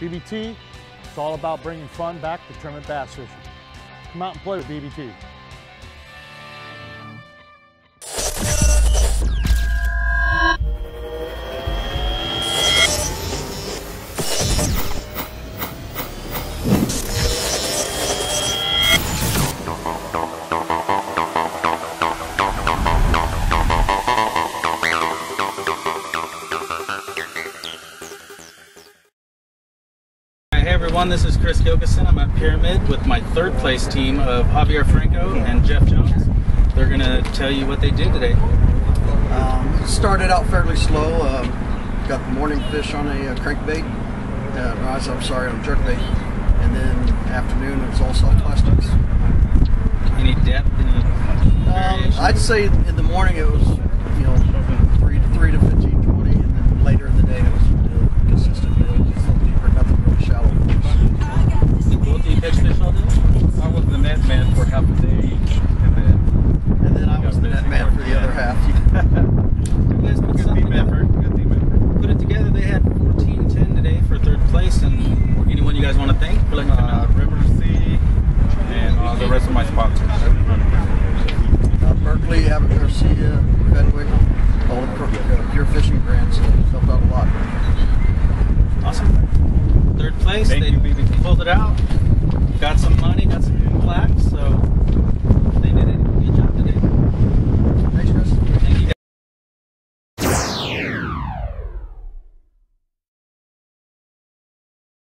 BBT, it's all about bringing fun back to tournament bass fishing. Come out and play with BBT. Hey everyone, this is Chris Gilkison. I'm at Pyramid with my third place team of Javier Franco and Jeff Jones. They're gonna tell you what they did today. Um, started out fairly slow. Um, got the morning fish on a uh, crankbait. Uh, rise, I'm sorry, on jerkbait. And then afternoon it was all soft plastics. Any depth, any Um. I'd say in the morning it was, Abu Garcia, Fenwick, all the pro- uh, Pure Fishing brands helped out a lot. Awesome. Third place, Thank they you, pulled it out. Got some money, got some new plaques, so